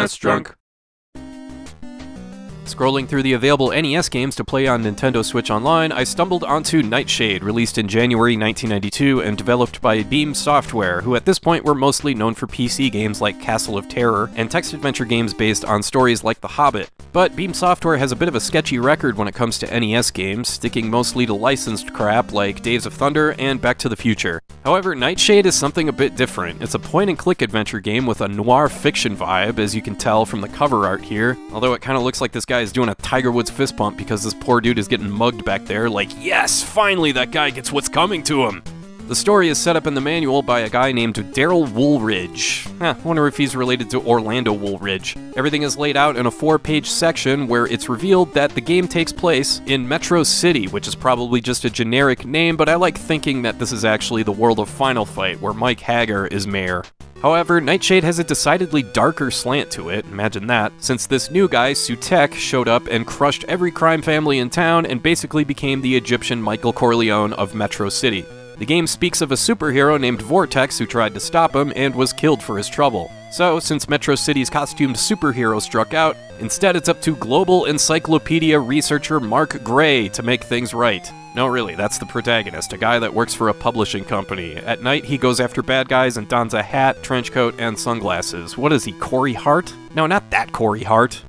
that's drunk. Scrolling through the available NES games to play on Nintendo Switch Online, I stumbled onto Nightshade, released in January 1992 and developed by Beam Software, who at this point were mostly known for PC games like Castle of Terror and text adventure games based on stories like The Hobbit. But Beam Software has a bit of a sketchy record when it comes to NES games, sticking mostly to licensed crap like Days of Thunder and Back to the Future. However, Nightshade is something a bit different. It's a point and click adventure game with a noir fiction vibe, as you can tell from the cover art here, although it kind of looks like this guy is doing a Tiger Woods fist pump because this poor dude is getting mugged back there, like, yes, finally that guy gets what's coming to him. The story is set up in the manual by a guy named Daryl Woolridge. Huh, wonder if he's related to Orlando Woolridge. Everything is laid out in a four page section where it's revealed that the game takes place in Metro City, which is probably just a generic name, but I like thinking that this is actually the world of Final Fight, where Mike Haggar is mayor. However, Nightshade has a decidedly darker slant to it, imagine that, since this new guy, Sutekh, showed up and crushed every crime family in town and basically became the Egyptian Michael Corleone of Metro City. The game speaks of a superhero named Vortex who tried to stop him and was killed for his trouble. So, since Metro City's costumed superhero struck out, instead it's up to global encyclopedia researcher Mark Gray to make things right. No, really, that's the protagonist, a guy that works for a publishing company. At night, he goes after bad guys and dons a hat, trench coat, and sunglasses. What is he, Corey Hart? No, not that Corey Hart.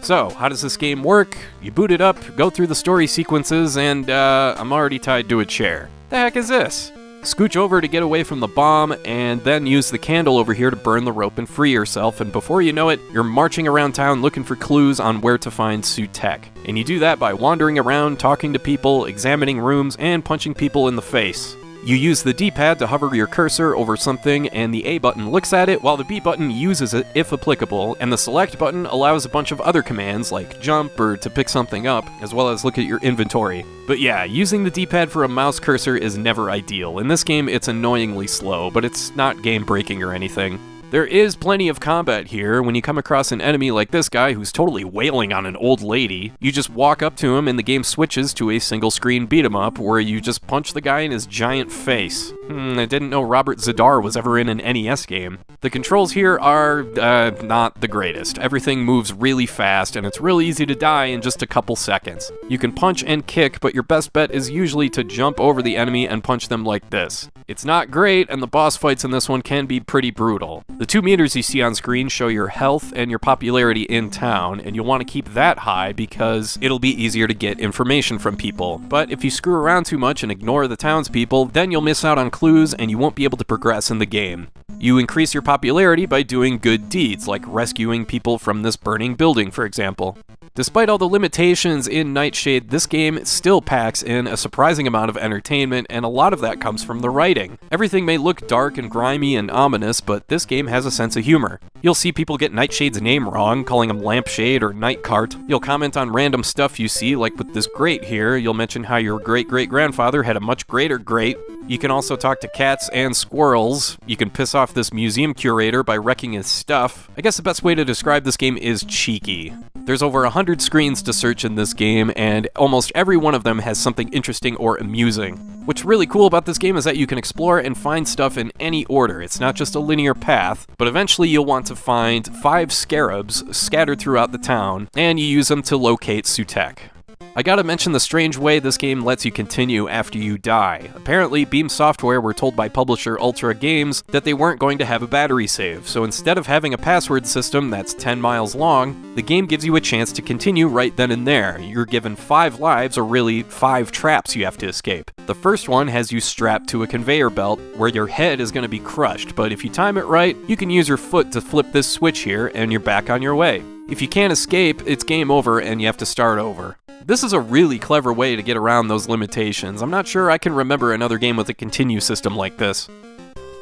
So, how does this game work? You boot it up, go through the story sequences, and uh, I'm already tied to a chair. The heck is this? Scooch over to get away from the bomb, and then use the candle over here to burn the rope and free yourself, and before you know it, you're marching around town looking for clues on where to find Sutekh. And you do that by wandering around, talking to people, examining rooms, and punching people in the face. You use the D-pad to hover your cursor over something, and the A button looks at it, while the B button uses it if applicable, and the select button allows a bunch of other commands like jump or to pick something up, as well as look at your inventory. But yeah, using the D-pad for a mouse cursor is never ideal. In this game, it's annoyingly slow, but it's not game-breaking or anything. There is plenty of combat here. When you come across an enemy like this guy who's totally wailing on an old lady, you just walk up to him and the game switches to a single screen beat 'em up where you just punch the guy in his giant face. Hmm, I didn't know Robert Z'Dar was ever in an NES game. The controls here are, uh, not the greatest. Everything moves really fast and it's really easy to die in just a couple seconds. You can punch and kick, but your best bet is usually to jump over the enemy and punch them like this. It's not great, and the boss fights in this one can be pretty brutal. The two meters you see on screen show your health and your popularity in town, and you'll want to keep that high because it'll be easier to get information from people. But if you screw around too much and ignore the townspeople, then you'll miss out on clues and you won't be able to progress in the game. You increase your popularity by doing good deeds, like rescuing people from this burning building, for example. Despite all the limitations in Nightshade, this game still packs in a surprising amount of entertainment, and a lot of that comes from the writing. Everything may look dark and grimy and ominous, but this game has a sense of humor. You'll see people get Nightshade's name wrong, calling him Lampshade or Nightcart. You'll comment on random stuff you see, like with this grate here. You'll mention how your great great grandfather had a much greater grate. You can also talk to cats and squirrels. You can piss off this museum curator by wrecking his stuff. I guess the best way to describe this game is cheeky. There's over 100 screens to search in this game, and almost every one of them has something interesting or amusing. What's really cool about this game is that you can explore and find stuff in any order. It's not just a linear path, but eventually you'll want to find five scarabs scattered throughout the town, and you use them to locate Sutekh. I gotta mention the strange way this game lets you continue after you die. Apparently, Beam Software were told by publisher Ultra Games that they weren't going to have a battery save, so instead of having a password system that's 10 miles long, the game gives you a chance to continue right then and there. You're given 5 lives, or really 5 traps you have to escape. The first one has you strapped to a conveyor belt where your head is going to be crushed, but if you time it right, you can use your foot to flip this switch here and you're back on your way. If you can't escape, it's game over and you have to start over. This is a really clever way to get around those limitations. I'm not sure I can remember another game with a continue system like this.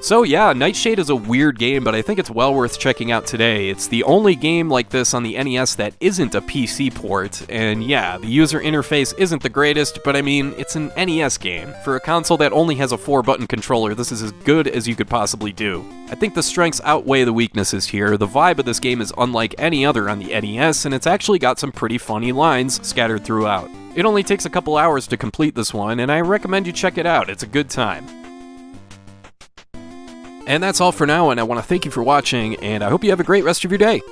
So yeah, Nightshade is a weird game, but I think it's well worth checking out today. It's the only game like this on the NES that isn't a PC port, and yeah, the user interface isn't the greatest, but I mean, it's an NES game. For a console that only has a 4-button controller, this is as good as you could possibly do. I think the strengths outweigh the weaknesses here. The vibe of this game is unlike any other on the NES, and it's actually got some pretty funny lines scattered throughout. It only takes a couple hours to complete this one, and I recommend you check it out. It's a good time. And that's all for now, and I want to thank you for watching, and I hope you have a great rest of your day.